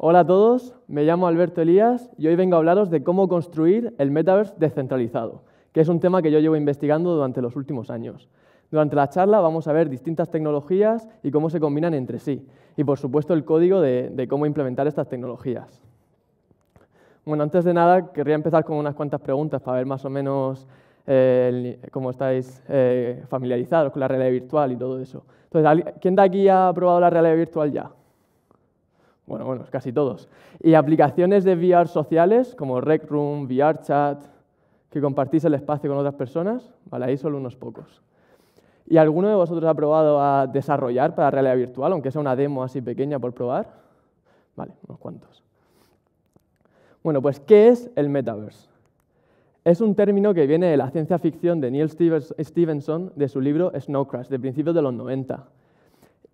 Hola a todos, me llamo Alberto Elías y hoy vengo a hablaros de cómo construir el metaverse descentralizado, que es un tema que yo llevo investigando durante los últimos años. Durante la charla vamos a ver distintas tecnologías y cómo se combinan entre sí, y por supuesto el código de, cómo implementar estas tecnologías. Bueno, antes de nada querría empezar con unas cuantas preguntas para ver más o menos eh, cómo estáis eh, familiarizados con la realidad virtual y todo eso. Entonces, ¿quién de aquí ha probado la realidad virtual ya? Bueno, bueno, casi todos. Y aplicaciones de VR sociales como Rec Room, VR Chat, que compartís el espacio con otras personas, vale, ahí solo unos pocos. ¿Y alguno de vosotros ha probado a desarrollar para realidad virtual, aunque sea una demo así pequeña por probar? Vale, unos cuantos. Bueno, pues ¿qué es el metaverse? Es un término que viene de la ciencia ficción de Neil Stevenson de su libro Snow Crash, de principios de los 90.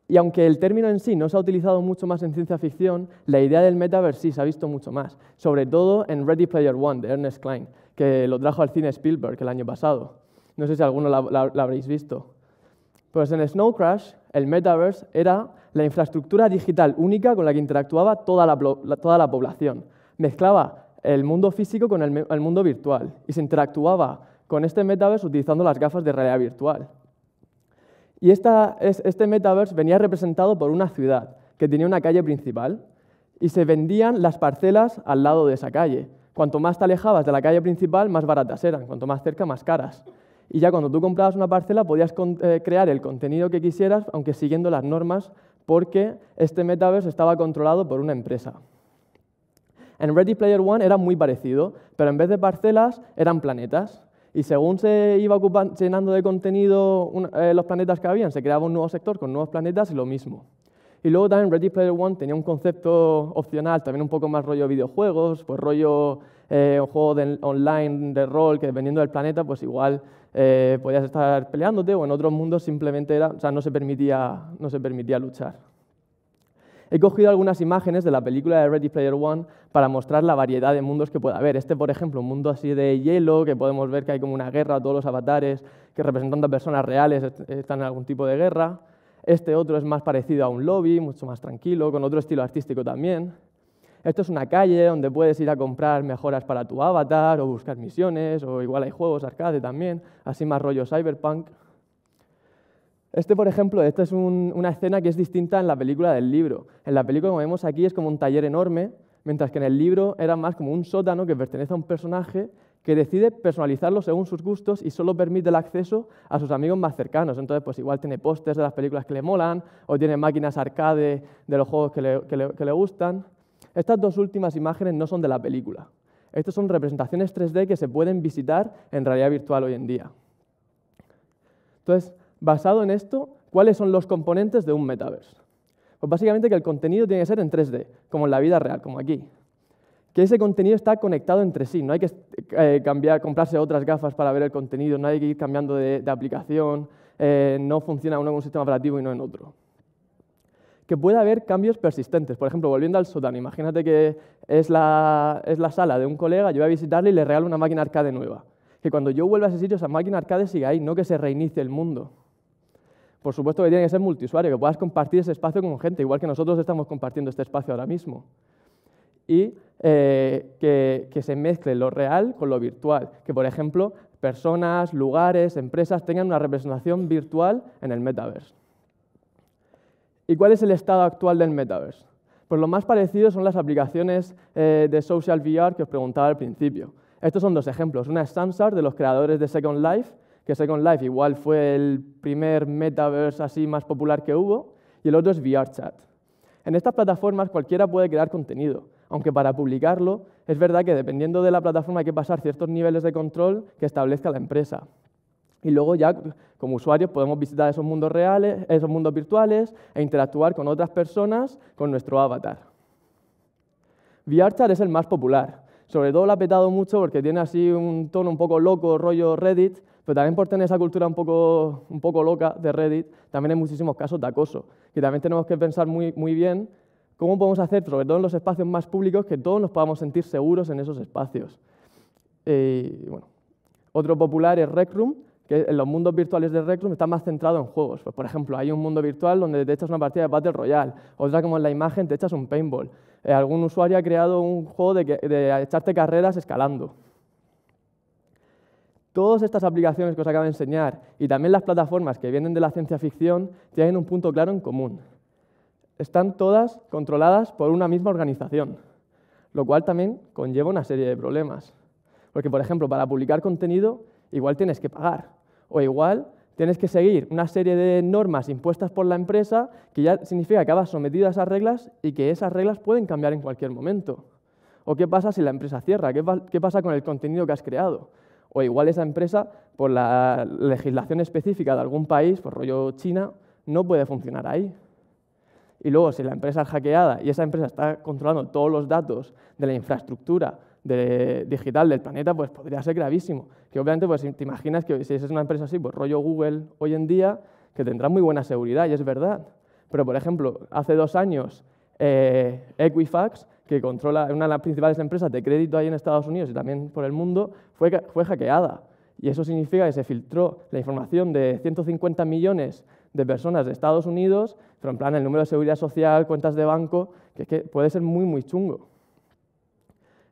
Y aunque el término en sí no se ha utilizado mucho más en ciencia ficción, la idea del metaverse sí se ha visto mucho más, sobre todo en Ready Player One de Ernest Klein, que lo trajo al cine Spielberg el año pasado. No sé si alguno lo habréis visto. Pues en Snow Crash, el metaverse era la infraestructura digital única con la que interactuaba toda la, toda la población. Mezclaba el mundo físico con el, el mundo virtual y se interactuaba con este metaverse utilizando las gafas de realidad virtual. Y este metaverse venía representado por una ciudad que tenía una calle principal y se vendían las parcelas al lado de esa calle. Cuanto más te alejabas de la calle principal, más baratas eran, cuanto más cerca, más caras. Y ya cuando tú comprabas una parcela podías eh, crear el contenido que quisieras, aunque siguiendo las normas, porque este metaverse estaba controlado por una empresa. En Ready Player One era muy parecido, pero en vez de parcelas eran planetas. Y según se iba llenando de contenido eh, los planetas que habían, se creaba un nuevo sector con nuevos planetas y lo mismo. Y luego también Ready Player One tenía un concepto opcional, también un poco más rollo videojuegos, pues rollo eh, un juego online de rol que dependiendo del planeta, pues igual eh, podías estar peleándote o en otros mundos simplemente era, o sea, no se permitía, no se permitía luchar. He cogido algunas imágenes de la película de Ready Player One para mostrar la variedad de mundos que puede haber. Este, por ejemplo, un mundo así de hielo, que podemos ver que hay como una guerra, todos los avatares que representan a personas reales están en algún tipo de guerra. Este otro es más parecido a un lobby, mucho más tranquilo, con otro estilo artístico también. Esto es una calle donde puedes ir a comprar mejoras para tu avatar o buscar misiones, o igual hay juegos arcade también, así más rollo cyberpunk. Este, por ejemplo, esta es una escena que es distinta en la película del libro. En la película, como vemos aquí, es como un taller enorme, mientras que en el libro era más como un sótano que pertenece a un personaje que decide personalizarlo según sus gustos y solo permite el acceso a sus amigos más cercanos. Entonces, pues igual tiene pósters de las películas que le molan o tiene máquinas arcade de los juegos que le, que le gustan. Estas dos últimas imágenes no son de la película. Estas son representaciones 3D que se pueden visitar en realidad virtual hoy en día. Entonces, Basado en esto, ¿cuáles son los componentes de un metaverse? Pues básicamente que el contenido tiene que ser en 3D, como en la vida real, como aquí. Que ese contenido está conectado entre sí, no hay que eh, cambiar, comprarse otras gafas para ver el contenido, no hay que ir cambiando de, aplicación, eh, no funciona uno en un sistema operativo y no en otro. Que puede haber cambios persistentes. Por ejemplo, volviendo al sótano, imagínate que es la, es la sala de un colega, yo voy a visitarle y le regalo una máquina arcade nueva. Que cuando yo vuelva a ese sitio, esa máquina arcade siga ahí, no que se reinicie el mundo por supuesto que tiene que ser multiusuario, que puedas compartir ese espacio con gente, igual que nosotros estamos compartiendo este espacio ahora mismo. Y eh, que, se mezcle lo real con lo virtual, que por ejemplo personas, lugares, empresas tengan una representación virtual en el metaverse. ¿Y cuál es el estado actual del metaverse? Pues lo más parecido son las aplicaciones eh, de social VR que os preguntaba al principio. Estos son dos ejemplos. Una es Samsung, de los creadores de Second Life, que Second Life igual fue el primer metaverse así más popular que hubo, y el otro es VRChat. En estas plataformas cualquiera puede crear contenido, aunque para publicarlo es verdad que dependiendo de la plataforma hay que pasar ciertos niveles de control que establezca la empresa. Y luego ya como usuarios podemos visitar esos mundos reales, esos mundos virtuales e interactuar con otras personas con nuestro avatar. VRChat es el más popular. Sobre todo lo ha petado mucho porque tiene así un tono un poco loco, rollo Reddit, pero también por tener esa cultura un poco, un poco loca de Reddit, también hay muchísimos casos de acoso. Y también tenemos que pensar muy, muy bien cómo podemos hacer, sobre todo en los espacios más públicos, que todos nos podamos sentir seguros en esos espacios. Eh, bueno. Otro popular es Rec Room, que en los mundos virtuales de Reclum está más centrado en juegos. Pues, por ejemplo, hay un mundo virtual donde te echas una partida de Battle Royale, otra como en la imagen te echas un paintball. Eh, algún usuario ha creado un juego de, de echarte carreras escalando. Todas estas aplicaciones que os acabo de enseñar y también las plataformas que vienen de la ciencia ficción tienen un punto claro en común. Están todas controladas por una misma organización, lo cual también conlleva una serie de problemas. Porque, por ejemplo, para publicar contenido igual tienes que pagar o igual tienes que seguir una serie de normas impuestas por la empresa que ya significa que vas sometido a esas reglas y que esas reglas pueden cambiar en cualquier momento. ¿O qué pasa si la empresa cierra? ¿Qué, pasa con el contenido que has creado? O igual esa empresa, por la legislación específica de algún país, por rollo China, no puede funcionar ahí. Y luego, si la empresa es hackeada y esa empresa está controlando todos los datos de la infraestructura digital del planeta, pues podría ser gravísimo. Que obviamente, pues te imaginas que si es una empresa así, pues rollo Google hoy en día, que tendrá muy buena seguridad, y es verdad. Pero, por ejemplo, hace dos años, eh, Equifax que controla una de las principales empresas de crédito ahí en Estados Unidos y también por el mundo, fue, fue hackeada. Y eso significa que se filtró la información de 150 millones de personas de Estados Unidos, pero en plan el número de seguridad social, cuentas de banco, que, que puede ser muy, muy chungo.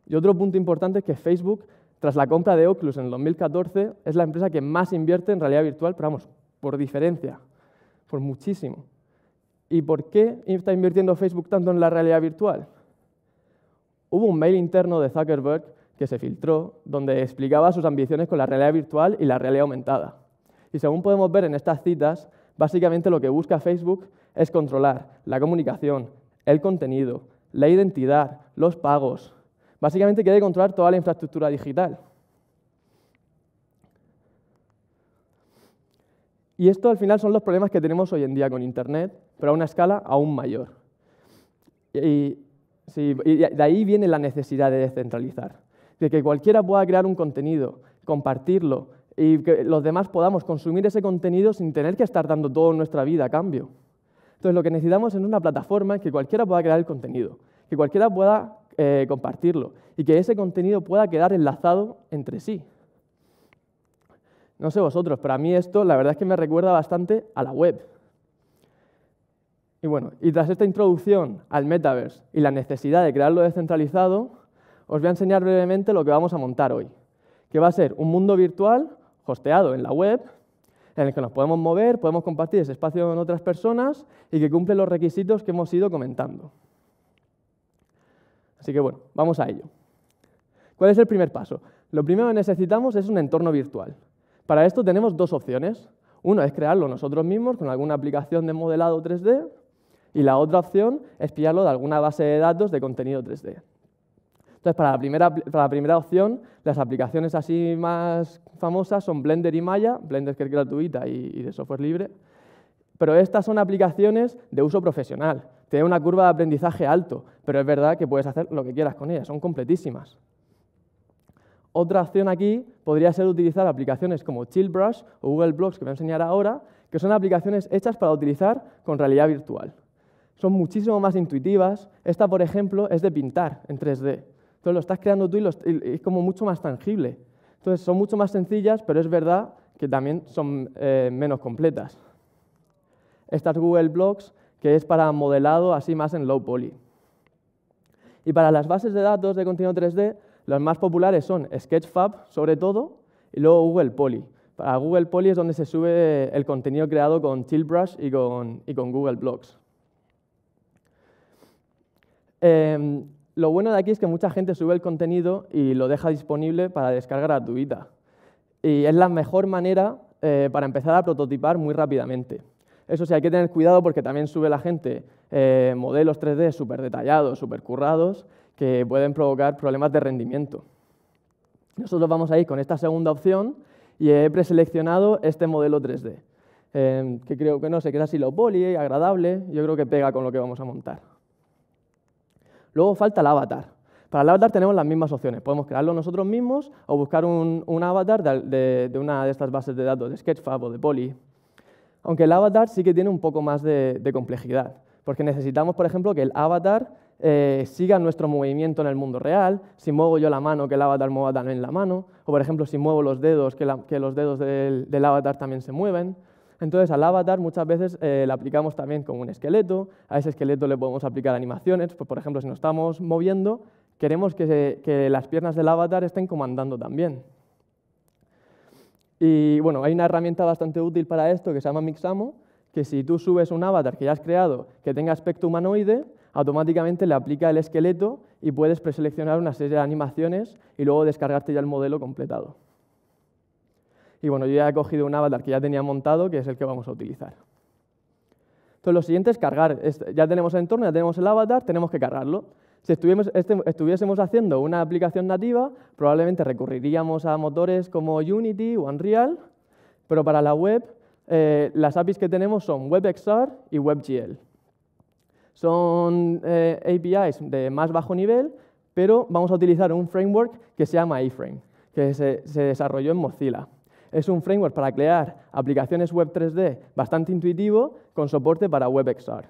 Y otro punto importante es que Facebook, tras la compra de Oculus en el 2014, es la empresa que más invierte en realidad virtual, pero vamos, por diferencia, por muchísimo. ¿Y por qué está invirtiendo Facebook tanto en la realidad virtual? Hubo un mail interno de Zuckerberg que se filtró donde explicaba sus ambiciones con la realidad virtual y la realidad aumentada. Y según podemos ver en estas citas, básicamente lo que busca Facebook es controlar la comunicación, el contenido, la identidad, los pagos. Básicamente quiere controlar toda la infraestructura digital. Y esto al final son los problemas que tenemos hoy en día con Internet, pero a una escala aún mayor. Y Sí, y de ahí viene la necesidad de descentralizar, de que cualquiera pueda crear un contenido, compartirlo y que los demás podamos consumir ese contenido sin tener que estar dando toda nuestra vida a cambio. Entonces lo que necesitamos es una plataforma en que cualquiera pueda crear el contenido, que cualquiera pueda eh, compartirlo y que ese contenido pueda quedar enlazado entre sí. No sé vosotros, pero a mí esto la verdad es que me recuerda bastante a la web. Y bueno, y tras esta introducción al metaverse y la necesidad de crearlo descentralizado, os voy a enseñar brevemente lo que vamos a montar hoy, que va a ser un mundo virtual hosteado en la web, en el que nos podemos mover, podemos compartir ese espacio con otras personas y que cumple los requisitos que hemos ido comentando. Así que bueno, vamos a ello. ¿Cuál es el primer paso? Lo primero que necesitamos es un entorno virtual. Para esto tenemos dos opciones. Uno es crearlo nosotros mismos con alguna aplicación de modelado 3D y la otra opción es pillarlo de alguna base de datos de contenido 3D. Entonces, para la primera, opción, las aplicaciones así más famosas son Blender y Maya, Blender que es gratuita y, de software libre, pero estas son aplicaciones de uso profesional, tienen una curva de aprendizaje alto, pero es verdad que puedes hacer lo que quieras con ellas, son completísimas. Otra opción aquí podría ser utilizar aplicaciones como Chillbrush o Google Blocks, que voy a enseñar ahora, que son aplicaciones hechas para utilizar con realidad virtual son muchísimo más intuitivas. Esta, por ejemplo, es de pintar en 3D. Entonces lo estás creando tú y, es como mucho más tangible. Entonces son mucho más sencillas, pero es verdad que también son eh, menos completas. Esta es Google Blocks, que es para modelado así más en low poly. Y para las bases de datos de contenido 3D, las más populares son Sketchfab, sobre todo, y luego Google Poly. Para Google Poly es donde se sube el contenido creado con Chillbrush y con, y con Google Blocks. Em, lo bueno de aquí es que mucha gente sube el contenido y lo deja disponible para descarga gratuita. Y es la mejor manera eh, para empezar a prototipar muy rápidamente. Eso sí, hay que tener cuidado porque también sube la gente eh, modelos 3D súper detallados, súper currados, que pueden provocar problemas de rendimiento. Nosotros vamos a ir con esta segunda opción y he preseleccionado este modelo 3D, em, que creo que no sé, que es así lo poli, agradable, yo creo que pega con lo que vamos a montar. Luego falta el avatar. Para el avatar tenemos las mismas opciones. Podemos crearlo nosotros mismos o buscar un, avatar de, una de estas bases de datos, de Sketchfab o de Poly. Aunque el avatar sí que tiene un poco más de, complejidad, porque necesitamos, por ejemplo, que el avatar eh, siga nuestro movimiento en el mundo real. Si muevo yo la mano, que el avatar mueva también la mano. O, por ejemplo, si muevo los dedos, que, los dedos del, avatar también se mueven. Entonces, al avatar muchas veces eh, le aplicamos también como un esqueleto. A ese esqueleto le podemos aplicar animaciones. Pues, por ejemplo, si nos estamos moviendo, queremos que, que las piernas del avatar estén comandando también. Y bueno, hay una herramienta bastante útil para esto que se llama Mixamo, que si tú subes un avatar que ya has creado que tenga aspecto humanoide, automáticamente le aplica el esqueleto y puedes preseleccionar una serie de animaciones y luego descargarte ya el modelo completado. Y bueno, yo ya he cogido un avatar que ya tenía montado, que es el que vamos a utilizar. Entonces, lo siguiente es cargar. Ya tenemos el entorno, ya tenemos el avatar, tenemos que cargarlo. Si este, estuviésemos haciendo una aplicación nativa, probablemente recurriríamos a motores como Unity o Unreal, pero para la web eh, las APIs que tenemos son WebXR y WebGL. Son eh, APIs de más bajo nivel, pero vamos a utilizar un framework que se llama A-Frame, que se desarrolló en Mozilla. Es un framework para crear aplicaciones web 3D bastante intuitivo con soporte para WebXR.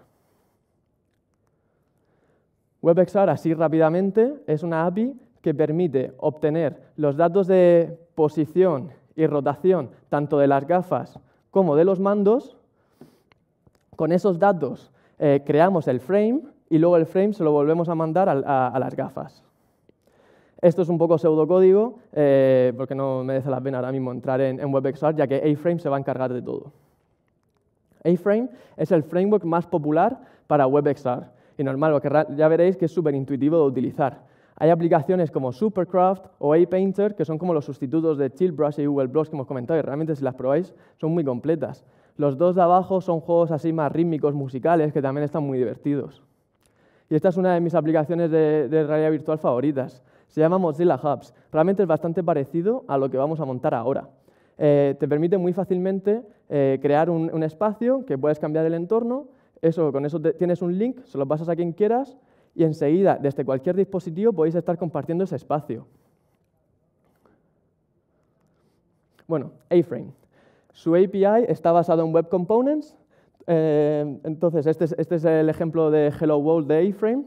WebXR, así rápidamente, es una API que permite obtener los datos de posición y rotación tanto de las gafas como de los mandos. Con esos datos eh, creamos el frame y luego el frame se lo volvemos a mandar a, las gafas. Esto es un poco pseudocódigo, eh, porque no merece la pena ahora mismo entrar en, WebXR, ya que A-Frame se va a encargar de todo. A-Frame es el framework más popular para WebXR y normal, porque ya veréis que es súper intuitivo de utilizar. Hay aplicaciones como Supercraft o A-Painter que son como los sustitutos de Chillbrush y Google Blocks que hemos comentado y realmente si las probáis son muy completas. Los dos de abajo son juegos así más rítmicos, musicales, que también están muy divertidos. Y esta es una de mis aplicaciones de, realidad virtual favoritas. Se llama Mozilla Hubs. Realmente es bastante parecido a lo que vamos a montar ahora. Eh, te permite muy fácilmente eh, crear un espacio que puedes cambiar el entorno eso, con eso tienes un link, se lo pasas a quien quieras y enseguida, desde cualquier dispositivo, podéis estar compartiendo ese espacio. Bueno, A-Frame. Su API está basado en Web Components. Eh, entonces, este es, este es, el ejemplo de Hello World de A-Frame.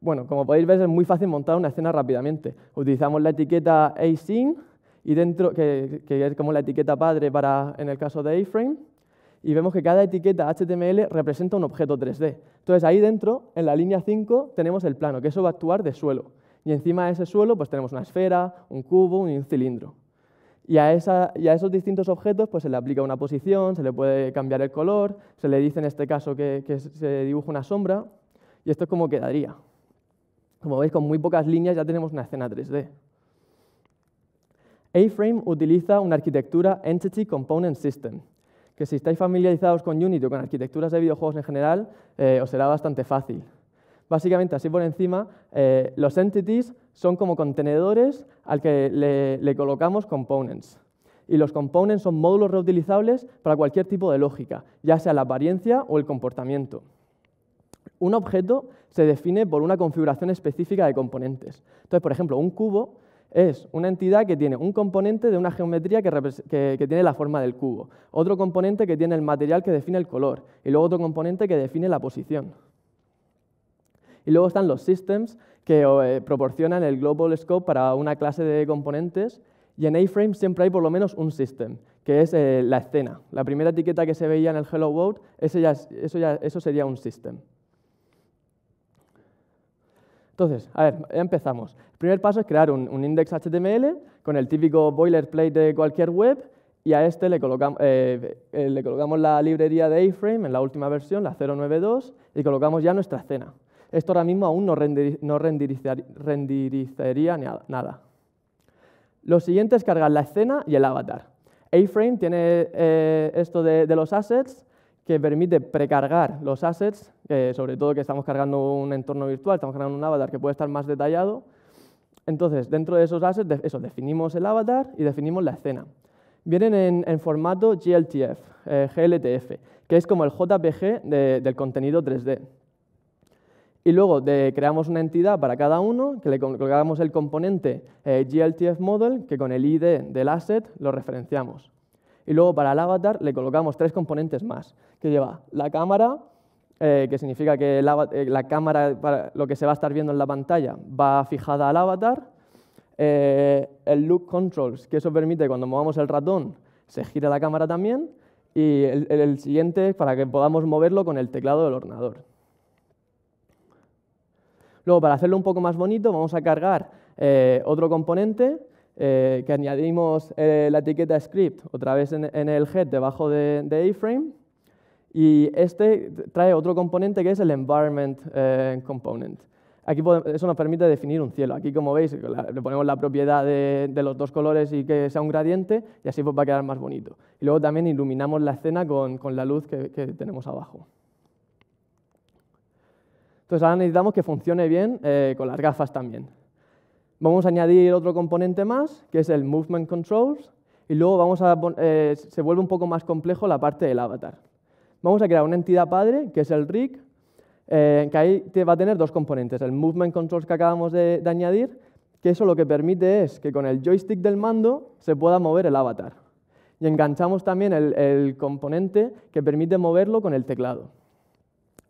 Bueno, como podéis ver, es muy fácil montar una escena rápidamente. Utilizamos la etiqueta async, y dentro, que, que es como la etiqueta padre para, en el caso de A-Frame y vemos que cada etiqueta HTML representa un objeto 3D. Entonces ahí dentro, en la línea 5, tenemos el plano, que eso va a actuar de suelo. Y encima de ese suelo pues tenemos una esfera, un cubo y un cilindro. Y a, esos distintos objetos pues, se le aplica una posición, se le puede cambiar el color, se le dice en este caso que, que se dibuja una sombra, y esto es como quedaría. Como veis, con muy pocas líneas ya tenemos una escena 3D. A-Frame utiliza una arquitectura Entity Component System, que si estáis familiarizados con Unity o con arquitecturas de videojuegos en general, eh, os será bastante fácil. Básicamente, así por encima, eh, los entities son como contenedores al que le, colocamos components. Y los components son módulos reutilizables para cualquier tipo de lógica, ya sea la apariencia o el comportamiento. Un objeto se define por una configuración específica de componentes. Entonces, por ejemplo, un cubo es una entidad que tiene un componente de una geometría que, tiene la forma del cubo, otro componente que tiene el material que define el color y luego otro componente que define la posición. Y luego están los systems que eh, proporcionan el global scope para una clase de componentes y en A-Frame siempre hay por lo menos un system, que es eh, la escena. La primera etiqueta que se veía en el Hello World, eso, eso sería un system. Entonces, a ver, empezamos. El primer paso es crear un, index HTML con el típico boilerplate de cualquier web y a este le colocamos, eh, le colocamos la librería de A-Frame en la última versión, la 092, y colocamos ya nuestra escena. Esto ahora mismo aún no, renderizaría nada. Lo siguiente es cargar la escena y el avatar. A-Frame tiene eh, esto de los assets que permite precargar los assets, sobre todo que estamos cargando un entorno virtual, estamos cargando un avatar que puede estar más detallado. Entonces, dentro de esos assets, eso, definimos el avatar y definimos la escena. Vienen en, formato GLTF, eh, GLTF, que es como el JPG del contenido 3D. Y luego creamos una entidad para cada uno, que le colocamos el componente eh, GLTF model, que con el ID del asset lo referenciamos. Y luego para el avatar le colocamos tres componentes más, que lleva la cámara, eh, que significa que eh, la cámara, para lo que se va a estar viendo en la pantalla, va fijada al avatar. el look controls, que eso permite cuando movamos el ratón, se gira la cámara también. Y el siguiente, para que podamos moverlo con el teclado del ordenador. Luego, para hacerlo un poco más bonito, vamos a cargar otro componente que añadimos la etiqueta script otra vez en, el head debajo de, de A-frame y este trae otro componente que es el environment eh, component. Aquí eso nos permite definir un cielo. Aquí, como veis, le ponemos la propiedad de, los dos colores y que sea un gradiente, y así pues va a quedar más bonito. Y luego también iluminamos la escena con, la luz que, tenemos abajo. Entonces ahora necesitamos que funcione bien eh, con las gafas también. Vamos a añadir otro componente más, que es el Movement Controls, y luego vamos a, eh, se vuelve un poco más complejo la parte del avatar. Vamos a crear una entidad padre, que es el rig, eh, que ahí te va a tener dos componentes, el movement controls que acabamos de, añadir, que eso lo que permite es que con el joystick del mando se pueda mover el avatar. Y enganchamos también el, componente que permite moverlo con el teclado.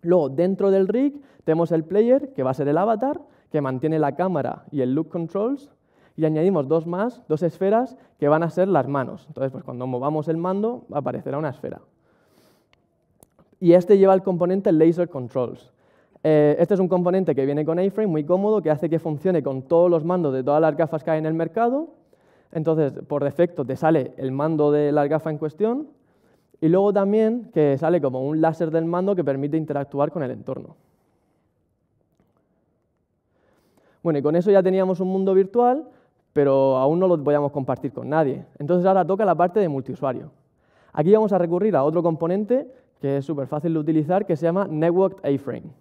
Luego, dentro del rig, tenemos el player, que va a ser el avatar, que mantiene la cámara y el look controls, y añadimos dos más, dos esferas, que van a ser las manos. Entonces, pues cuando movamos el mando, aparecerá una esfera y este lleva el componente Laser Controls. Eh, este es un componente que viene con A-Frame, muy cómodo, que hace que funcione con todos los mandos de todas las gafas que hay en el mercado. Entonces, por defecto, te sale el mando de la gafa en cuestión y luego también que sale como un láser del mando que permite interactuar con el entorno. Bueno, y con eso ya teníamos un mundo virtual, pero aún no lo podíamos compartir con nadie. Entonces ahora toca la parte de multiusuario. Aquí vamos a recurrir a otro componente que es súper fácil de utilizar, que se llama Networked A-Frame.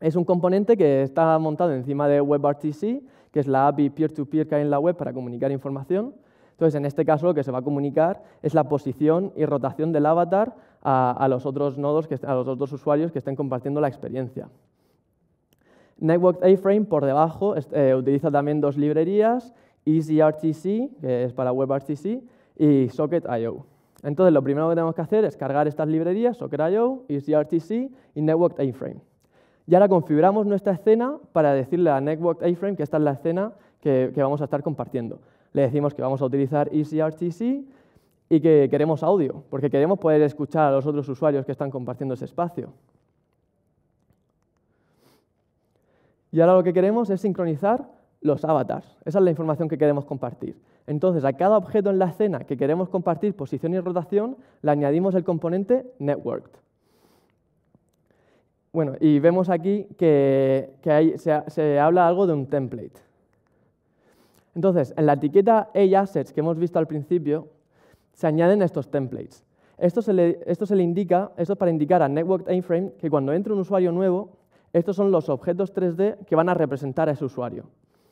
Es un componente que está montado encima de WebRTC, que es la API peer-to-peer que hay en la web para comunicar información. Entonces, en este caso, lo que se va a comunicar es la posición y rotación del avatar a, los otros nodos, a los otros usuarios que estén compartiendo la experiencia. Networked A-Frame, por debajo, eh, utiliza también dos librerías, EasyRTC, que es para WebRTC, y Socket.io. Entonces, lo primero que tenemos que hacer es cargar estas librerías, Socket.io, EasyRTC y Networked A-Frame. Y ahora configuramos nuestra escena para decirle a Networked A-Frame que esta es la escena que, vamos a estar compartiendo. Le decimos que vamos a utilizar EasyRTC y que queremos audio, porque queremos poder escuchar a los otros usuarios que están compartiendo ese espacio. Y ahora lo que queremos es sincronizar los avatars. Esa es la información que queremos compartir. Entonces, a cada objeto en la escena que queremos compartir posición y rotación, le añadimos el componente networked. Bueno, y vemos aquí que, se, habla algo de un template. Entonces, en la etiqueta A-Assets que hemos visto al principio, se añaden estos templates. Esto se le, esto se le indica, esto es para indicar a Networked A-Frame que cuando entre un usuario nuevo, estos son los objetos 3D que van a representar a ese usuario.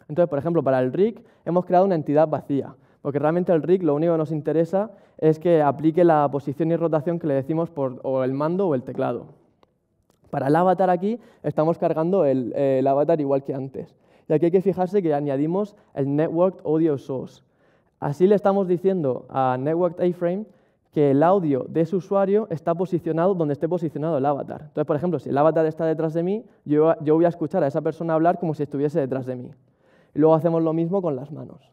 Entonces, por ejemplo, para el rig hemos creado una entidad vacía, porque realmente el rig lo único que nos interesa es que aplique la posición y rotación que le decimos por el mando o el teclado. Para el avatar aquí estamos cargando el, avatar igual que antes. Y aquí hay que fijarse que añadimos el Networked Audio Source. Así le estamos diciendo a Networked A-Frame que el audio de ese usuario está posicionado donde esté posicionado el avatar. Entonces, por ejemplo, si el avatar está detrás de mí, yo, voy a escuchar a esa persona hablar como si estuviese detrás de mí. Y luego hacemos lo mismo con las manos.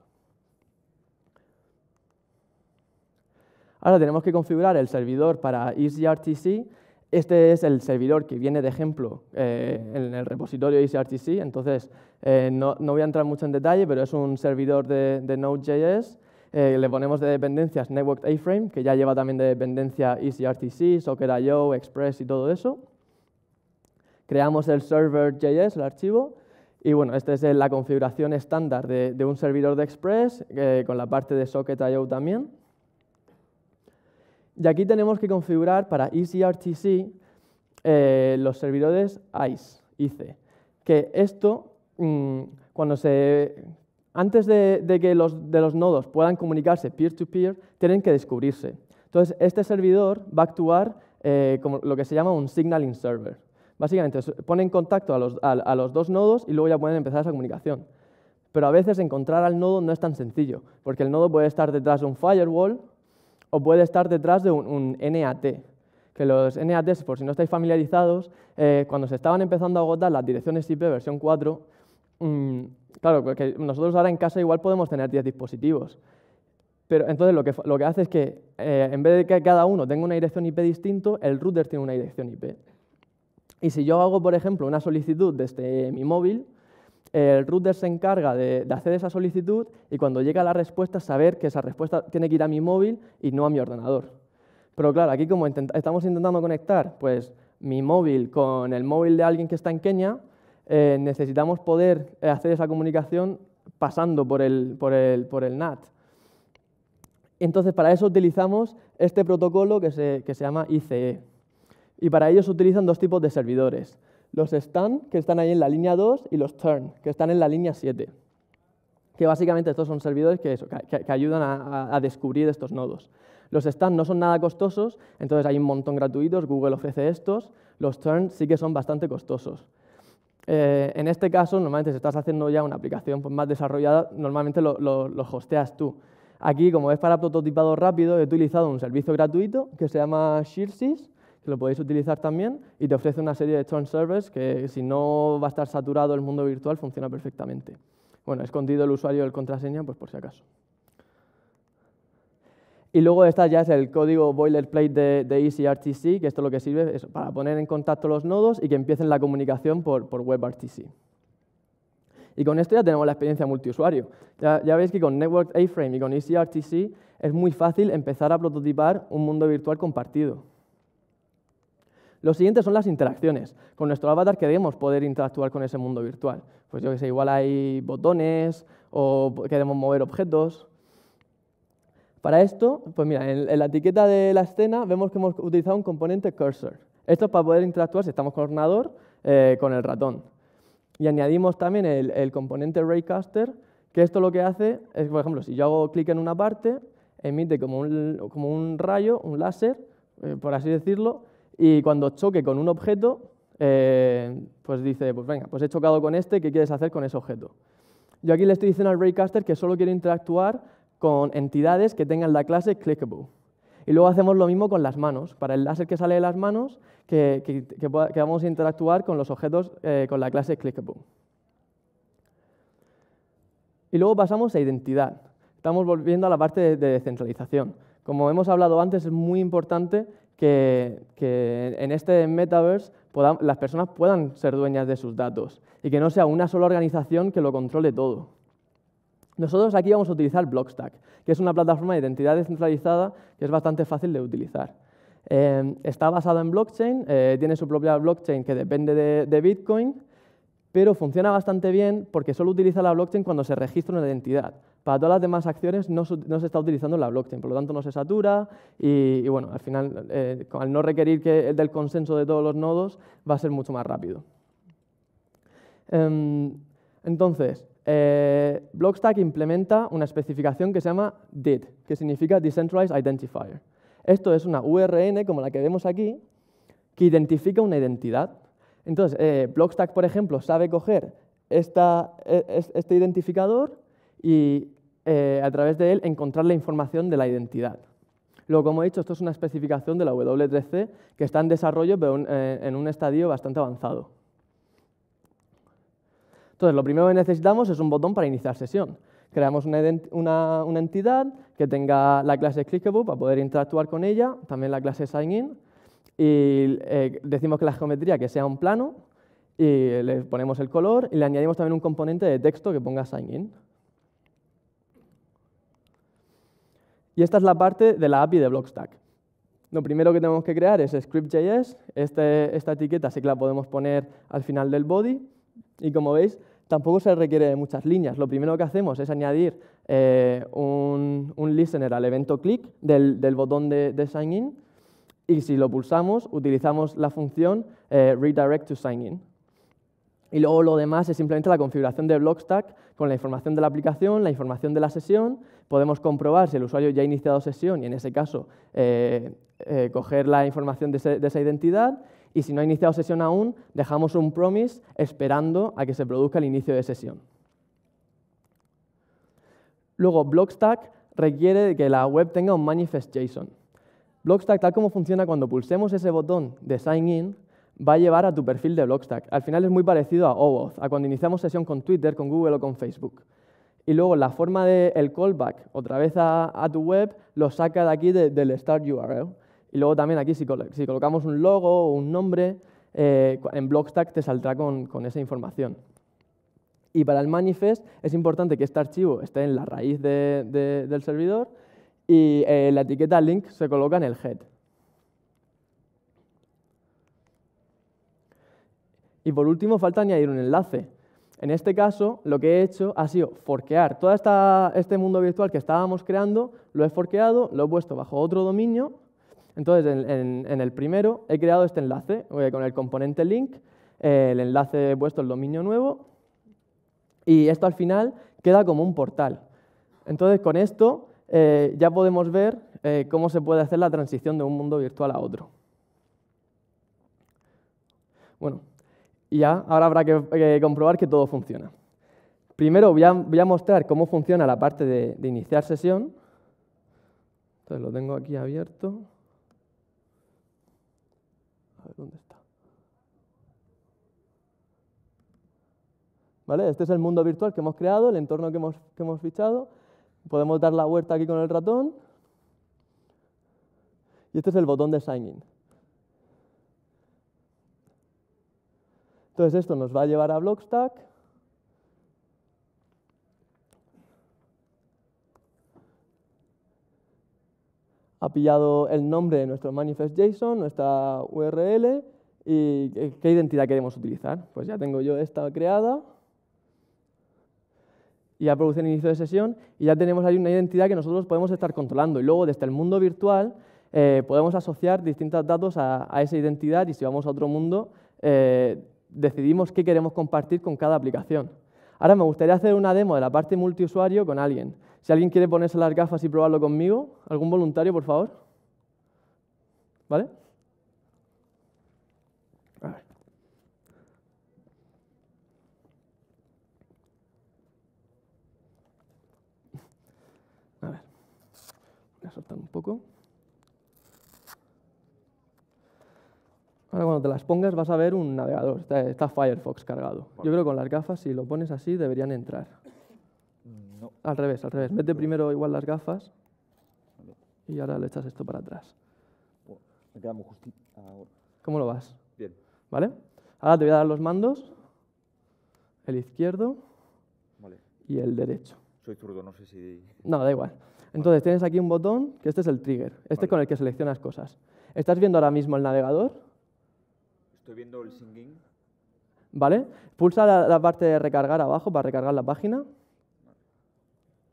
Ahora tenemos que configurar el servidor para EasyRTC. Este es el servidor que viene de ejemplo eh, en el repositorio EasyRTC, entonces eh, no, voy a entrar mucho en detalle, pero es un servidor de, Node.js. Eh, le ponemos de dependencias Networked A-Frame, que ya lleva también de dependencia EasyRTC, Socket.io, Express y todo eso. Creamos el server.js, el archivo, y bueno, esta es la configuración estándar de, un servidor de Express eh, con la parte de Socket.io también. Y aquí tenemos que configurar para EasyRTC eh, los servidores ICE, ICE, que esto, mm, cuando se, antes de, que los, de los nodos puedan comunicarse peer-to-peer, tienen que descubrirse. Entonces, este servidor va a actuar eh, como lo que se llama un signaling server. Básicamente, pone en contacto a los, dos nodos y luego ya pueden empezar esa comunicación. Pero a veces encontrar al nodo no es tan sencillo, porque el nodo puede estar detrás de un firewall o puede estar detrás de un, NAT, que que los NATs, por si no estáis familiarizados, eh, cuando se estaban empezando a agotar las direcciones IP versión 4, mm, claro, porque nosotros ahora en casa igual podemos tener 10 dispositivos. Pero entonces lo que, lo que hace es que eh, en vez de que cada uno tenga una dirección IP distinto, el router tiene una dirección IP. Y si yo hago, por ejemplo, una solicitud desde mi móvil, el router se encarga de, hacer esa solicitud y cuando llega la respuesta saber que esa respuesta tiene que ir a mi móvil y no a mi ordenador. Pero claro, aquí como estamos intentando conectar pues, mi móvil con el móvil de alguien que está en Kenia, eh, necesitamos poder hacer esa comunicación pasando por el, por el, NAT. Entonces, para eso utilizamos este protocolo que se, que se llama ICE. Y para ello se utilizan dos tipos de servidores los stand, que están ahí en la línea 2, y los turn, que están en la línea 7. Que básicamente estos son servidores que, ayudan a, descubrir estos nodos. Los stand no son nada costosos, entonces hay un montón gratuitos, Google ofrece estos. Los turn sí que son bastante costosos. Eh, en este caso, normalmente si estás haciendo ya una aplicación pues, más desarrollada, normalmente lo, hosteas tú. Aquí, como es para prototipado rápido, he utilizado un servicio gratuito que se llama Shearsys, que lo podéis utilizar también y te ofrece una serie de turn servers que si no va a estar saturado el mundo virtual funciona perfectamente. Bueno, escondido el usuario del contraseña, pues por si acaso. Y luego esta ya es el código boilerplate de, de EasyRTC, que esto lo que sirve es para poner en contacto los nodos y que empiecen la comunicación por, WebRTC. Y con esto ya tenemos la experiencia multiusuario. Ya, ya veis que con Network A-Frame y con EasyRTC es muy fácil empezar a prototipar un mundo virtual compartido. Lo siguiente son las interacciones. Con nuestro avatar queremos poder interactuar con ese mundo virtual. Pues yo que sé, igual hay botones o queremos mover objetos. Para esto, pues mira, en, la etiqueta de la escena vemos que hemos utilizado un componente cursor. Esto es para poder interactuar, si estamos con el ordenador, eh, con el ratón. Y añadimos también el, componente raycaster, que esto lo que hace es, por ejemplo, si yo hago clic en una parte, emite como un, como un rayo, un láser, eh, por así decirlo, y cuando choque con un objeto, eh, pues dice, pues venga, pues he chocado con este, ¿qué quieres hacer con ese objeto? Yo aquí le estoy diciendo al Raycaster que solo quiero interactuar con entidades que tengan la clase clickable. Y luego hacemos lo mismo con las manos. Para el láser que sale de las manos, que, vamos a interactuar con los objetos eh, con la clase clickable. Y luego pasamos a identidad. Estamos volviendo a la parte de, de descentralización. Como hemos hablado antes, es muy importante que, en este metaverse las personas puedan ser dueñas de sus datos y que no sea una sola organización que lo controle todo. Nosotros aquí vamos a utilizar Blockstack, que es una plataforma de identidad descentralizada que es bastante fácil de utilizar. Eh, está basado en blockchain, eh, tiene su propia blockchain que depende de Bitcoin pero funciona bastante bien porque solo utiliza la blockchain cuando se registra una identidad. Para todas las demás acciones no, se está utilizando la blockchain, por lo tanto no se satura y, bueno, al final, eh, al no requerir que, del consenso de todos los nodos, va a ser mucho más rápido. Em, entonces, eh, Blockstack implementa una especificación que se llama DID, que significa Decentralized Identifier. Esto es una URN, como la que vemos aquí, que identifica una identidad. Entonces, eh, Blockstack, por ejemplo, sabe coger e, este identificador y eh, a través de él encontrar la información de la identidad. Luego, como he dicho, esto es una especificación de la W3C que está en desarrollo, pero en un estadio bastante avanzado. Entonces, lo primero que necesitamos es un botón para iniciar sesión. Creamos una, una entidad que tenga la clase clickable para poder interactuar con ella, también la clase sign-in, y eh, decimos que la geometría que sea un plano y le ponemos el color y le añadimos también un componente de texto que ponga sign in. Y esta es la parte de la API de Blockstack. Lo primero que tenemos que crear es script.js. Este, esta etiqueta sí que la podemos poner al final del body. Y como veis, tampoco se requiere muchas líneas. Lo primero que hacemos es añadir eh, un, listener al evento click del, botón de, sign in y si lo pulsamos, utilizamos la función eh, redirect to sign in. Y luego lo demás es simplemente la configuración de Blockstack con la información de la aplicación, la información de la sesión. Podemos comprobar si el usuario ya ha iniciado sesión y en ese caso eh, coger la información de, esa identidad. Y si no ha iniciado sesión aún, dejamos un promise esperando a que se produzca el inicio de sesión. Luego, Blockstack requiere que la web tenga un manifest JSON. Blockstack, tal como funciona, cuando pulsemos ese botón de Sign In, va a llevar a tu perfil de Blockstack. Al final es muy parecido a OAuth, a cuando iniciamos sesión con Twitter, con Google o con Facebook. Y luego la forma del callback, otra vez a, tu web, lo saca de aquí del start URL. Y luego también aquí, si, colocamos un logo o un nombre, eh, en Blockstack te saldrá con, esa información. Y para el manifest es importante que este archivo esté en la raíz del servidor y eh, la etiqueta link se coloca en el head. Y por último, falta añadir un enlace. En este caso, lo que he hecho ha sido forquear todo este mundo virtual que estábamos creando, lo he forqueado, lo he puesto bajo otro dominio. Entonces, en, el primero he creado este enlace eh, con el componente link, el enlace he puesto el dominio nuevo y esto al final queda como un portal. Entonces, con esto eh, ya podemos ver eh, cómo se puede hacer la transición de un mundo virtual a otro. Bueno, ya ahora habrá que comprobar que todo funciona. Primero voy a, mostrar cómo funciona la parte de, de, iniciar sesión. Entonces lo tengo aquí abierto. Dónde está. ¿Vale? Este es el mundo virtual que hemos creado, el entorno que hemos, que hemos fichado. Podemos dar la vuelta aquí con el ratón. Y este es el botón de Sign In. Entonces esto nos va a llevar a Blockstack. Ha pillado el nombre de nuestro manifest JSON, nuestra URL y qué identidad queremos utilizar. Pues ya tengo yo esta creada y ya produce el inicio de sesión y ya tenemos ahí una identidad que nosotros podemos estar controlando. Y luego desde el mundo virtual eh, podemos asociar distintos datos a, esa identidad y si vamos a otro mundo eh, decidimos qué queremos compartir con cada aplicación. Ahora me gustaría hacer una demo de la parte multiusuario con alguien. Si alguien quiere ponerse las gafas y probarlo conmigo, ¿algún voluntario, por favor? ¿Vale? soltar un poco. Ahora cuando te las pongas vas a ver un navegador, está, Firefox cargado. Yo creo que con las gafas, si lo pones así, deberían entrar. No. Al revés, al revés. Mete primero igual las gafas y ahora le echas esto para atrás. Me queda muy justito ahora. ¿Cómo lo vas? Bien. ¿Vale? Ahora te voy a dar los mandos, el izquierdo y el derecho. Soy zurdo, no sé si... No, da igual. Entonces tienes aquí un botón, que este es el trigger, este es con el que seleccionas cosas. ¿Estás viendo ahora mismo el navegador? Estoy viendo el singing. ¿Vale? Pulsa la, parte de recargar abajo para recargar la página.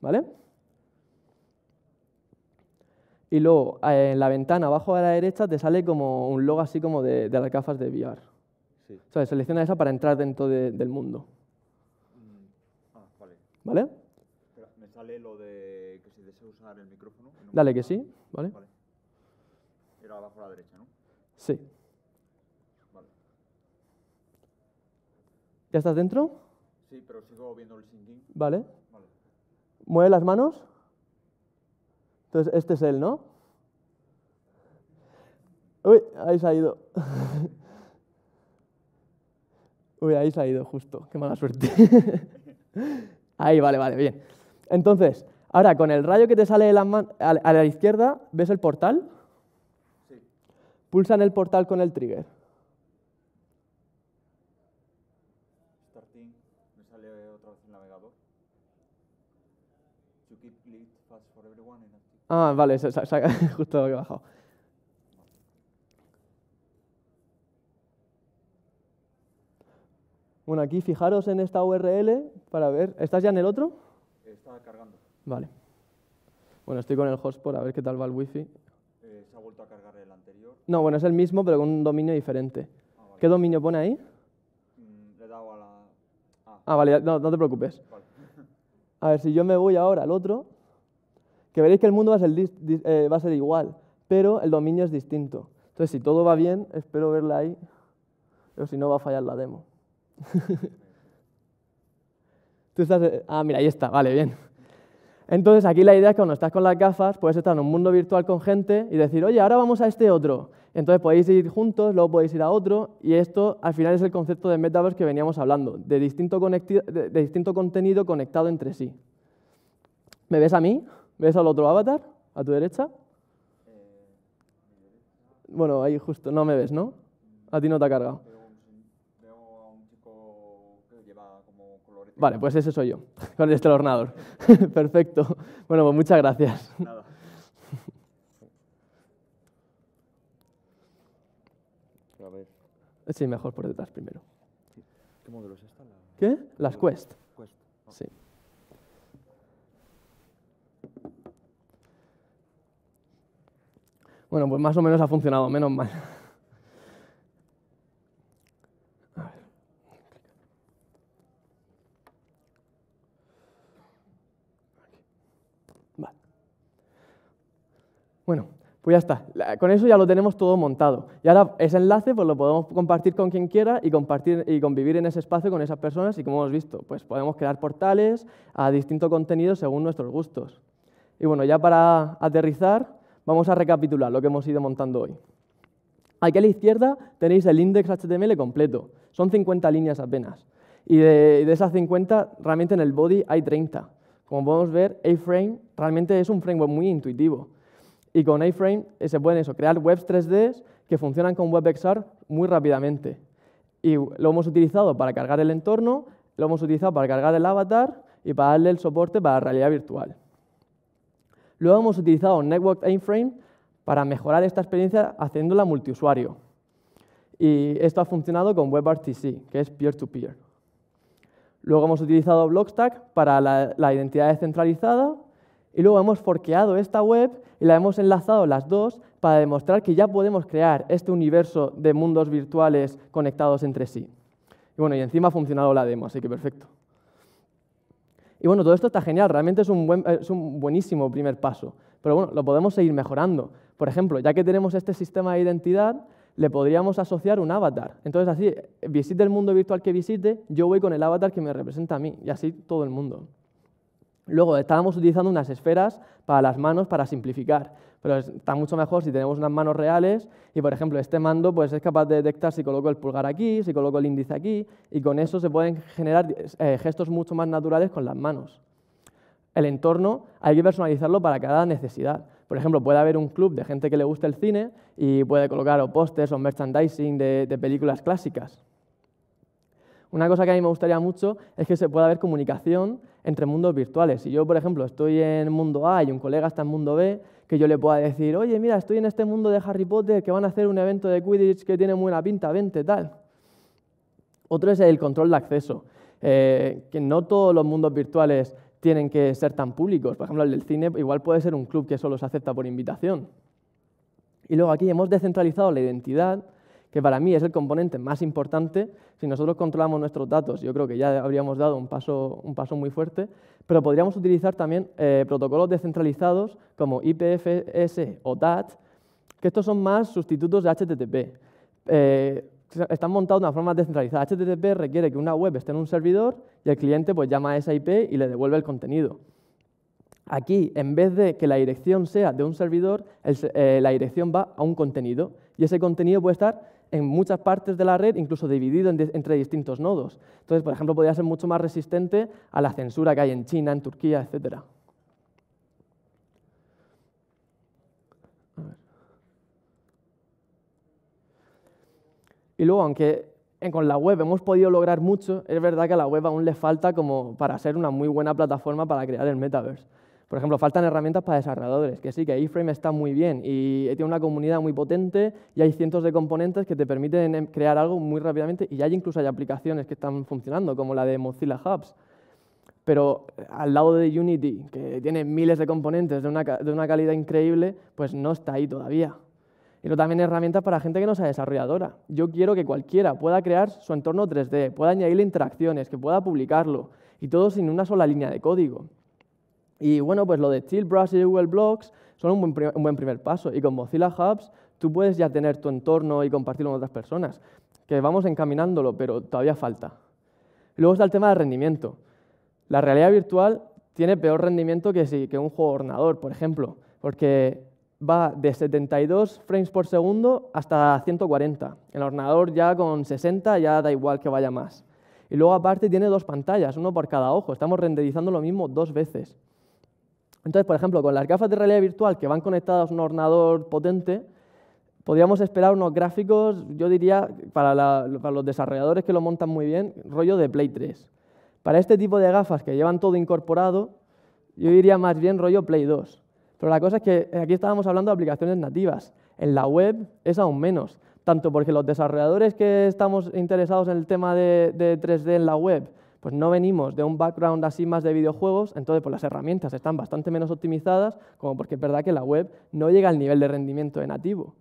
¿Vale? Y luego eh, en la ventana abajo a la derecha te sale como un logo así como de, las gafas de VR. Sí. O sea, selecciona esa para entrar dentro del mundo. Mm, ah, vale. ¿Vale? me sale lo de que si deseo usar el micrófono. Dale que sí, ¿vale? Vale. Era abajo a la derecha, ¿no? Sí. Vale. ¿Ya estás dentro? Sí, pero sigo viendo el syncing. Vale. vale. ¿Mueve las manos? Entonces, este es él, ¿no? Uy, ahí se ha ido. Uy, ahí se ha ido justo. Qué mala suerte. ahí, vale, vale, bien. Entonces, ahora con el rayo que te sale a la izquierda, ¿ves el portal? Sí. Pulsa en el portal con el trigger. Starting, me sale otra vez el navegador. Ah, vale, justo lo que he bajado. Bueno, aquí fijaros en esta URL para ver. ¿Estás ya en el otro? cargando. Vale. Bueno, estoy con el hotspot a ver qué tal va el wifi. Eh, ¿Se ha vuelto a cargar el anterior? No, bueno, es el mismo, pero con un dominio diferente. Ah, ¿Qué dominio pone ahí? Mm, le he dado a la... Ah, ah vale, no, te preocupes. A ver, si yo me voy ahora al otro, que veréis que el mundo va a, ser, eh, va a ser igual, pero el dominio es distinto. Entonces, si todo va bien, espero verla ahí, pero si no va a fallar la demo. Estás... Ah, mira, ahí está, vale, bien. Entonces, aquí la idea es que cuando estás con las gafas, puedes estar en un mundo virtual con gente y decir, oye, ahora vamos a este otro. Entonces podéis ir juntos, luego podéis ir a otro, y esto al final es el concepto de metaverse que veníamos hablando, de, distinto contenido conectado entre sí. ¿Me ves a mí? ¿Ves al otro avatar? ¿A tu derecha? Bueno, ahí justo, no me ves, ¿no? A ti no te ha cargado. Vale, pues ese soy yo, con este ordenador. Perfecto. Bueno, pues muchas gracias. Nada. A ver. Sí, mejor por detrás primero. ¿Qué modelo es esta? ¿Qué? Las Quest. Quest. Sí. Bueno, pues más o menos ha funcionado, menos mal. Bueno, pues ya está. Con eso ya lo tenemos todo montado. Y ahora ese enlace pues lo podemos compartir con quien quiera y, compartir, y convivir en ese espacio con esas personas y como hemos visto, pues podemos crear portales a distinto contenido según nuestros gustos. Y bueno, ya para aterrizar, vamos a recapitular lo que hemos ido montando hoy. Aquí a la izquierda tenéis el index HTML completo. Son 50 líneas apenas. Y de, esas 50, realmente en el body hay 30. Como podemos ver, A-Frame realmente es un framework muy intuitivo. Y con A-Frame eh, se pueden eso, crear webs 3D que funcionan con WebXR muy rápidamente. Y lo hemos utilizado para cargar el entorno, lo hemos utilizado para cargar el avatar y para darle el soporte para realidad virtual. Luego hemos utilizado Network A-Frame para mejorar esta experiencia haciéndola multiusuario. Y esto ha funcionado con WebRTC, que es peer-to-peer. Luego hemos utilizado Blockstack para la, la identidad descentralizada y luego hemos forqueado esta web y la hemos enlazado las dos para demostrar que ya podemos crear este universo de mundos virtuales conectados entre sí. Y bueno, y encima ha funcionado la demo, así que perfecto. Y bueno, todo esto está genial, realmente es un, es un buenísimo primer paso, pero bueno, lo podemos seguir mejorando. Por ejemplo, ya que tenemos este sistema de identidad, le podríamos asociar un avatar. Entonces así, visite el mundo virtual que visite, yo voy con el avatar que me representa a mí, y así todo el mundo. Luego estábamos utilizando unas esferas para las manos para simplificar, pero está mucho mejor si tenemos unas manos reales y, por ejemplo, este mando pues, es capaz de detectar si coloco el pulgar aquí, si coloco el índice aquí, y con eso se pueden generar eh, gestos mucho más naturales con las manos. El entorno hay que personalizarlo para cada necesidad. Por ejemplo, puede haber un club de gente que le guste el cine y puede colocar o pósters o merchandising de películas clásicas. Una cosa que a mí me gustaría mucho es que se pueda haber comunicación entre mundos virtuales. Si yo, por ejemplo, estoy en mundo A y un colega está en mundo B, que yo le pueda decir, oye, mira, estoy en este mundo de Harry Potter, que van a hacer un evento de Quidditch que tiene buena pinta, vente, tal. Otro es el control de acceso, eh, que no todos los mundos virtuales tienen que ser tan públicos. Por ejemplo, el del cine igual puede ser un club que solo se acepta por invitación. Y luego aquí hemos descentralizado la identidad que para mí es el componente más importante. Si nosotros controlamos nuestros datos, yo creo que ya habríamos dado un paso, un paso muy fuerte, pero podríamos utilizar también eh, protocolos descentralizados como IPFS o DAT, que estos son más sustitutos de HTTP. Eh, están montados de una forma descentralizada. HTTP requiere que una web esté en un servidor y el cliente pues, llama a esa IP y le devuelve el contenido. Aquí, en vez de que la dirección sea de un servidor, eh, la dirección va a un contenido y ese contenido puede estar en muchas partes de la red, incluso dividido entre distintos nodos. Entonces, por ejemplo, podría ser mucho más resistente a la censura que hay en China, en Turquía, etc. Y luego, aunque con la web hemos podido lograr mucho, es verdad que a la web aún le falta como para ser una muy buena plataforma para crear el metaverse. Por ejemplo, faltan herramientas para desarrolladores, que sí, que iframe está muy bien y tiene una comunidad muy potente y hay cientos de componentes que te permiten em, crear algo muy rápidamente y hay incluso hay aplicaciones que están funcionando, como la de Mozilla Hubs. Pero eh, al lado de Unity, que tiene miles de componentes de una, de una calidad increíble, pues no está ahí todavía. Y también herramientas para gente que no sea desarrolladora. Yo quiero que cualquiera pueda crear su entorno 3D, pueda añadirle interacciones, que pueda publicarlo, y todo sin una sola línea de código. Y bueno, pues lo de SteelBrush y Google Blocks son un buen, primer paso. Y con Mozilla Hubs tú puedes ya tener tu entorno y compartirlo con otras personas, que vamos encaminándolo, pero todavía falta. luego está el tema del rendimiento. La realidad virtual tiene peor rendimiento que, que un juego ordenador, por ejemplo, porque va de 72 frames por segundo hasta 140. El ordenador ya con 60 ya da igual que vaya más. Y luego aparte tiene dos pantallas, uno por cada ojo. Estamos renderizando lo mismo dos veces. Entonces, por ejemplo, con las gafas de realidad virtual que van conectadas a un ordenador potente, podríamos esperar unos gráficos, yo diría, para, los desarrolladores que lo montan muy bien, rollo de Play 3. Para este tipo de gafas que llevan todo incorporado, yo diría más bien rollo Play 2. Pero la cosa es que aquí estábamos hablando de aplicaciones nativas. En la web es aún menos, tanto porque los desarrolladores que estamos interesados en el tema de, 3D en la web, pues no venimos de un background así más de videojuegos, entonces pues las herramientas están bastante menos optimizadas, como porque es verdad que la web no llega al nivel de rendimiento de nativo.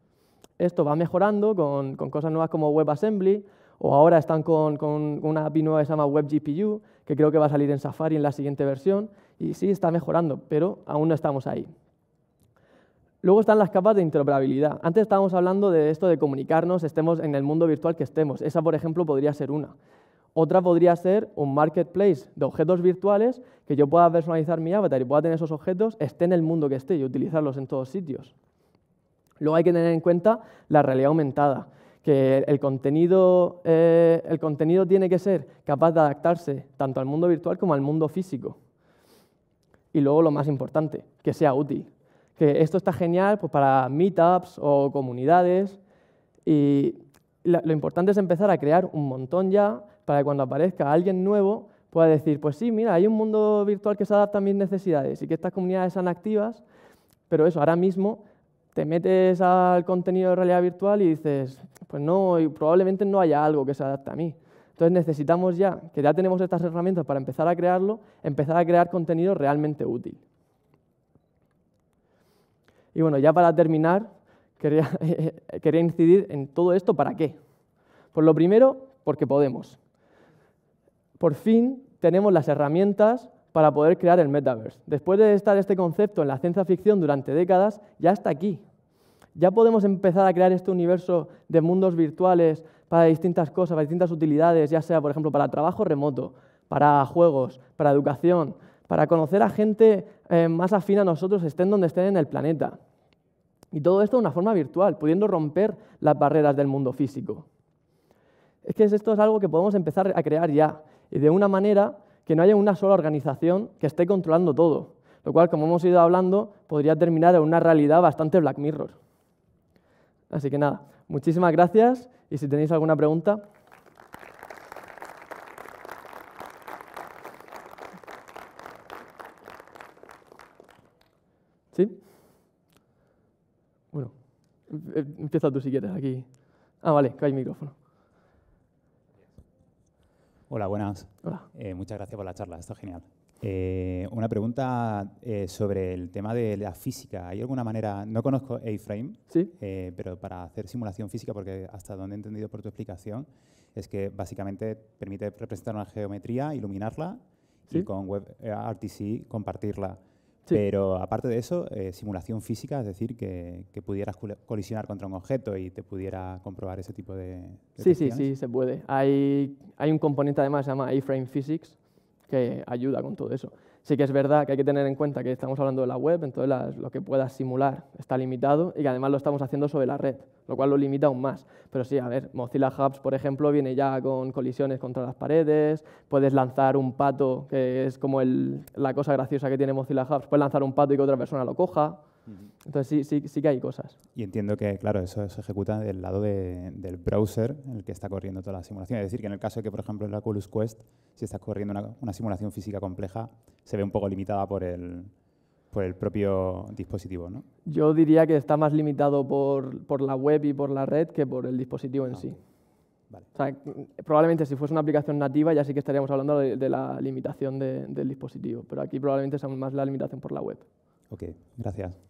Esto va mejorando con, cosas nuevas como WebAssembly, o ahora están con, con, una API nueva que se llama WebGPU, que creo que va a salir en Safari en la siguiente versión, y sí está mejorando, pero aún no estamos ahí. Luego están las capas de interoperabilidad. Antes estábamos hablando de esto de comunicarnos, estemos en el mundo virtual que estemos. Esa, por ejemplo, podría ser una. Otra podría ser un marketplace de objetos virtuales que yo pueda personalizar mi avatar y pueda tener esos objetos, esté en el mundo que esté y utilizarlos en todos sitios. Luego hay que tener en cuenta la realidad aumentada, que el contenido, eh, el contenido tiene que ser capaz de adaptarse tanto al mundo virtual como al mundo físico. Y luego lo más importante, que sea útil que esto está genial pues, para meetups o comunidades y lo importante es empezar a crear un montón ya para que cuando aparezca alguien nuevo pueda decir, pues sí, mira, hay un mundo virtual que se adapta a mis necesidades y que estas comunidades son activas, pero eso, ahora mismo te metes al contenido de realidad virtual y dices, pues no, probablemente no haya algo que se adapte a mí. Entonces necesitamos ya, que ya tenemos estas herramientas para empezar a crearlo, empezar a crear contenido realmente útil. Y bueno, ya para terminar, quería, quería incidir en todo esto, ¿para qué? Por lo primero, porque podemos. Por fin tenemos las herramientas para poder crear el metaverse. Después de estar este concepto en la ciencia ficción durante décadas, ya está aquí. Ya podemos empezar a crear este universo de mundos virtuales para distintas cosas, para distintas utilidades, ya sea, por ejemplo, para trabajo remoto, para juegos, para educación, para conocer a gente eh, más afín a nosotros, estén donde estén en el planeta. Y todo esto de una forma virtual, pudiendo romper las barreras del mundo físico. Es que esto es algo que podemos empezar a crear ya, y de una manera que no haya una sola organización que esté controlando todo, lo cual, como hemos ido hablando, podría terminar en una realidad bastante Black Mirror. Así que nada, muchísimas gracias y si tenéis alguna pregunta. ¿Sí? Bueno, eh, empieza tú si quieres aquí. Ah, vale, que hay micrófono. Hola, buenas. Eh, muchas gracias por la charla, está genial. Eh, una pregunta sobre el tema de la física. ¿Hay alguna manera, no conozco A-Frame, ¿Sí? pero para hacer simulación física, porque hasta donde he entendido por tu explicación, es que básicamente permite representar una geometría, iluminarla y con WebRTC compartirla. Pero aparte de eso, eh, simulación física, es decir, que, pudieras colisionar contra un objeto y te pudiera comprobar ese tipo de... sí, sí, sí, se puede. Hay, hay un componente además que se llama A-Frame Physics que ayuda con todo eso. Sí que es verdad que hay que tener en cuenta que estamos hablando de la web, entonces lo que puedas simular está limitado y que además lo estamos haciendo sobre la red, lo cual lo limita aún más. Pero sí, a ver, Mozilla Hubs, por ejemplo, viene ya con colisiones contra las paredes, puedes lanzar un pato, que es como la cosa graciosa que tiene Mozilla Hubs, puedes lanzar un pato y que otra persona lo coja. Entonces sí, sí, sí que hay cosas. Y entiendo que, claro, eso se ejecuta del lado del browser en el que está corriendo toda la simulación. Es decir, que en el caso de que, por ejemplo, en la Oculus Quest, si estás corriendo una, simulación física compleja, se ve un poco limitada por el, por el propio dispositivo, ¿no? Yo diría que está más limitado por, por la web y por la red que por el dispositivo en ah, sí. Vale. O sea, probablemente si fuese una aplicación nativa ya sí que estaríamos hablando de, la limitación del dispositivo, pero aquí probablemente sea más la limitación por la web. Ok, gracias.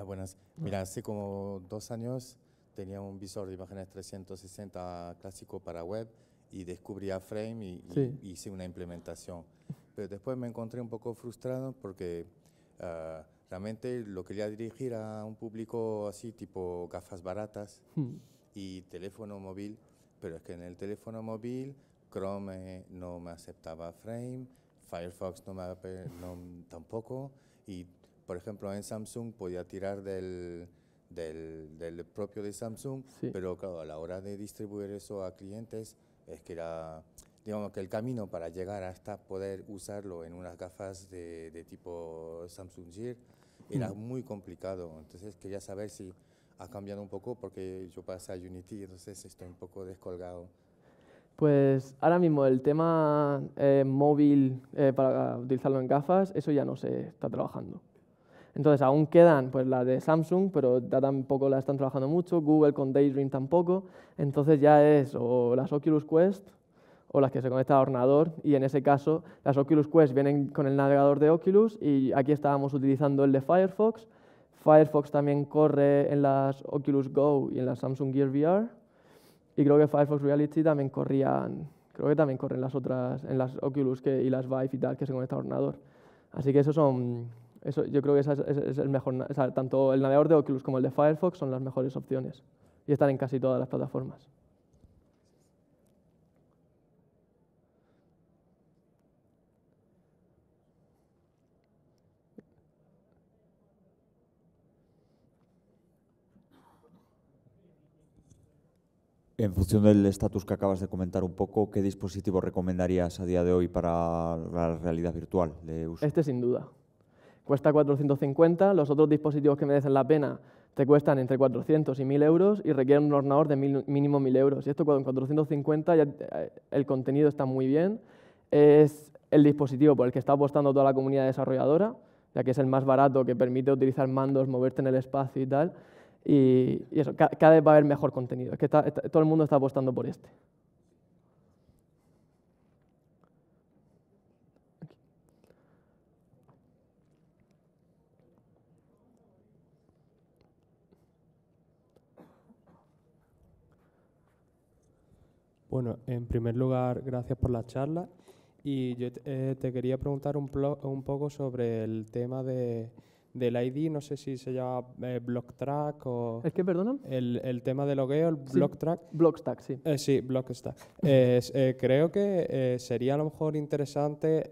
Hola, buenas. Mira, hace como dos años tenía un visor de imágenes 360 clásico para web y descubrí a Frame y, hice una implementación. Pero después me encontré un poco frustrado porque ah, realmente lo quería dirigir a un público así, tipo gafas baratas hmm. y teléfono móvil, pero es que en el teléfono móvil Chrome no me aceptaba Frame, Firefox no me no, tampoco y por ejemplo en Samsung podía tirar del, del, del propio de Samsung, pero claro, a la hora de distribuir eso a clientes es que era digamos que el camino para llegar hasta poder usarlo en unas gafas de, de tipo Samsung Gear era mm. muy complicado. Entonces quería saber si ha cambiado un poco porque yo pasé a Unity, entonces estoy un poco descolgado. Pues ahora mismo el tema eh, móvil eh, para utilizarlo en gafas, eso ya no se está trabajando. Entonces aún quedan pues las de Samsung, pero ya tampoco la están trabajando mucho, Google con Daydream tampoco, entonces ya es o las Oculus Quest o las que se conectan al ordenador y en ese caso las Oculus Quest vienen con el navegador de Oculus y aquí estábamos utilizando el de Firefox. Firefox también corre en las Oculus Go y en las Samsung Gear VR y creo que Firefox Reality también corrían, creo que también corren las otras, en las Oculus que, y las Vive y tal que se conectan al ordenador. Así que eso son, eso, yo creo que es, el mejor, tanto el navegador de Oculus como el de Firefox son las mejores opciones y están en casi todas las plataformas. En función del estatus que acabas de comentar un poco, ¿qué dispositivo recomendarías a día de hoy para la realidad virtual de uso? Este sin duda. Cuesta 450, los otros dispositivos que merecen la pena te cuestan entre 400 y 1000 euros y requieren un ordenador de mínimo 1000 euros. Y esto con 450 ya, eh, el contenido está muy bien. Es el dispositivo por el que está apostando toda la comunidad desarrolladora, ya que es el más barato, que permite utilizar mandos, moverte en el espacio y tal. Y, eso, cada, vez va a haber mejor contenido. Es que todo el mundo está apostando por este. Bueno, en primer lugar, gracias por la charla. Y yo eh, te quería preguntar un, un poco sobre el tema de, del ID, no sé si se llama eh, Blocktrack o... ¿Es que, perdona? El, el tema de logueo, el Blocktrack. Blockstack, sí. Eh, sí, Blockstack. Eh, creo que sería a lo mejor interesante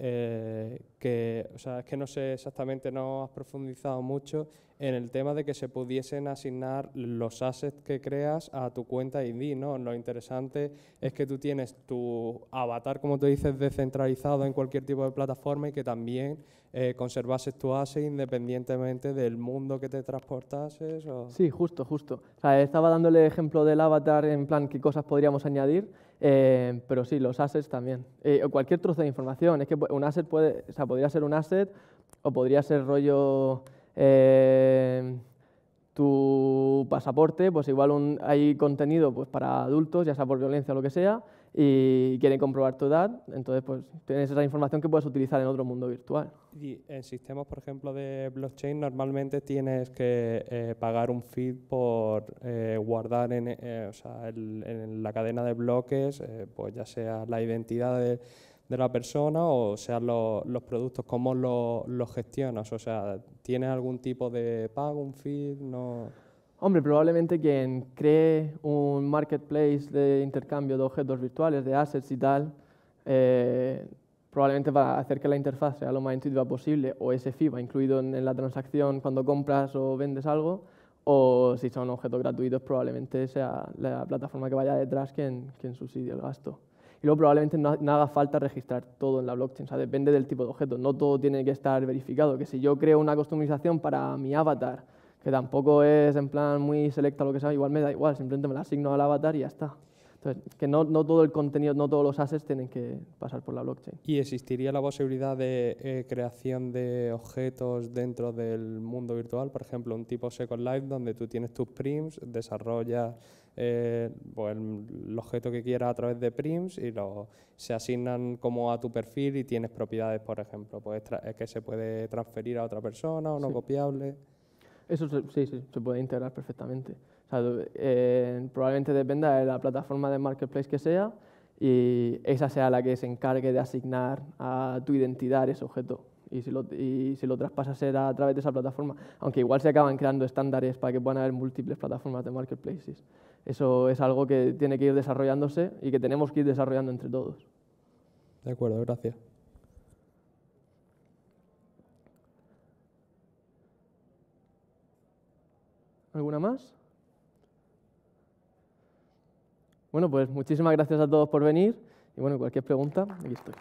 que, o sea, es que no sé exactamente, no has profundizado mucho en el tema de que se pudiesen asignar los assets que creas a tu cuenta ID, ¿no? Lo interesante es que tú tienes tu avatar, como tú dices, descentralizado en cualquier tipo de plataforma y que también eh, conservases tu asset independientemente del mundo que te transportases. Sí, justo, justo. estaba dándole ejemplo del avatar en plan qué cosas podríamos añadir, eh, pero sí, los assets también. Eh, o cualquier trozo de información. Es que un asset puede, o sea, podría ser un asset o podría ser rollo eh, tu pasaporte, pues igual hay contenido pues, para adultos, ya sea por violencia o lo que sea, y quieren comprobar tu edad, entonces pues tienes esa información que puedes utilizar en otro mundo virtual. Y en sistemas, por ejemplo, de blockchain, normalmente tienes que eh, pagar un feed por eh, guardar en, sea, en, la cadena de bloques, pues ya sea la identidad de de la persona o sean los productos, cómo los gestionas, o sea, ¿tienes algún tipo de pago, un feed? No... Hombre, probablemente quien cree un marketplace de intercambio de objetos virtuales, de assets y tal, eh, probablemente va a hacer que la interfaz sea lo más intuitiva posible, o ese fee va incluido en, la transacción cuando compras o vendes algo, o si son objetos gratuitos, probablemente sea la plataforma que vaya detrás quien, quien subsidie el gasto y luego probablemente no, haga falta registrar todo en la blockchain, o sea, depende del tipo de objeto, no todo tiene que estar verificado, que si yo creo una customización para mi avatar, que tampoco es en plan muy selecta lo que sea, igual me da igual, simplemente me la asigno al avatar y ya está. Entonces, que no, no, todo el contenido, no todos los assets tienen que pasar por la blockchain. ¿Y existiría la posibilidad de eh, creación de objetos dentro del mundo virtual? Por ejemplo, un tipo Second Life donde tú tienes tus prims, desarrollas eh, pues, el, objeto que quieras a través de prims y lo, se asignan como a tu perfil y tienes propiedades, por ejemplo, pues, que se puede transferir a otra persona o no copiable. Eso sí, sí, se puede integrar perfectamente. Eh, probablemente dependa de la plataforma de marketplace que sea y esa sea la que se encargue de asignar a tu identidad ese objeto y si lo, y si lo traspasas será a través de esa plataforma, aunque igual se acaban creando estándares para que puedan haber múltiples plataformas de marketplaces. eso es algo que tiene que ir desarrollándose y que tenemos que ir desarrollando entre todos. De acuerdo, gracias. ¿Alguna más? Bueno, pues muchísimas gracias a todos por venir y bueno, cualquier pregunta, aquí estoy.